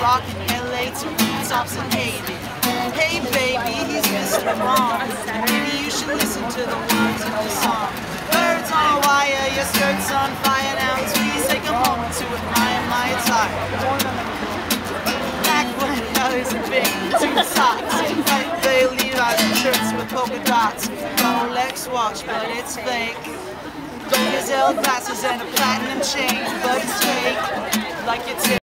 rockin' LA to rooftops and hated. Hey baby, he's Mr. Mom. Maybe you should listen to the words of the song. Birds on wire, your skirt's on fire now. Please take a moment to admire my attire. Back when I was a big two socks, white they Levi's and shirts with polka dots. Rolex watch, but it's fake. Gazelle glasses and a platinum chain, but it's fake. Like it's